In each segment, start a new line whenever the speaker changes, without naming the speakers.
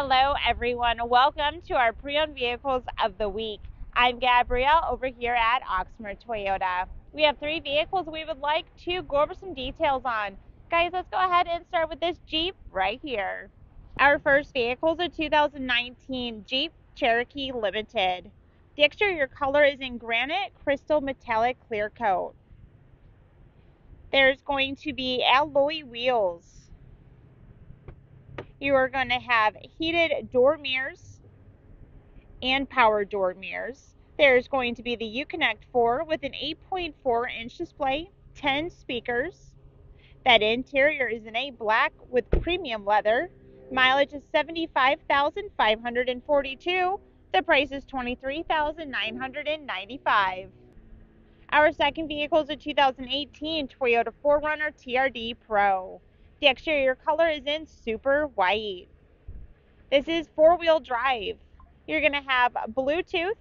Hello, everyone. Welcome to our pre owned vehicles of the week. I'm Gabrielle over here at Oxmoor Toyota. We have three vehicles we would like to go over some details on. Guys, let's go ahead and start with this Jeep right here. Our first vehicle is a 2019 Jeep Cherokee Limited. The exterior color is in granite crystal metallic clear coat. There's going to be alloy wheels you are going to have heated door mirrors and power door mirrors. There's going to be the Uconnect 4 with an 8.4 inch display, 10 speakers. That interior is in a black with premium leather. Mileage is 75,542. The price is 23,995. Our second vehicle is a 2018 Toyota 4Runner TRD Pro. The exterior color is in super white. This is four wheel drive. You're going to have Bluetooth,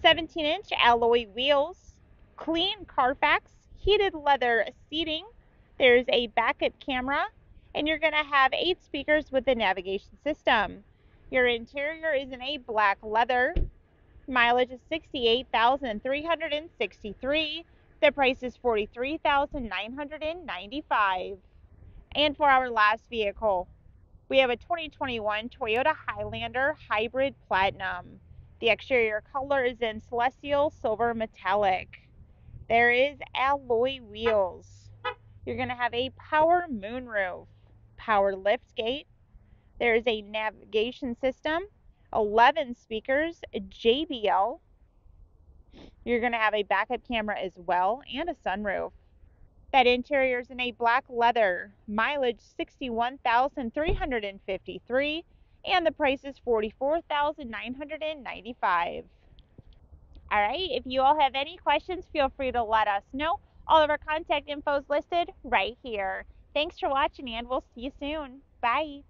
17 inch alloy wheels, clean Carfax, heated leather seating. There's a backup camera, and you're going to have eight speakers with the navigation system. Your interior is in a black leather. Mileage is 68,363. The price is 43,995. And for our last vehicle, we have a 2021 Toyota Highlander Hybrid Platinum. The exterior color is in Celestial Silver Metallic. There is alloy wheels. You're going to have a power moonroof, power lift gate. There is a navigation system, 11 speakers, JBL. You're going to have a backup camera as well and a sunroof. That interior is in a black leather, mileage 61,353, and the price is 44,995. All right, if you all have any questions, feel free to let us know. All of our contact info is listed right here. Thanks for watching, and we'll see you soon. Bye.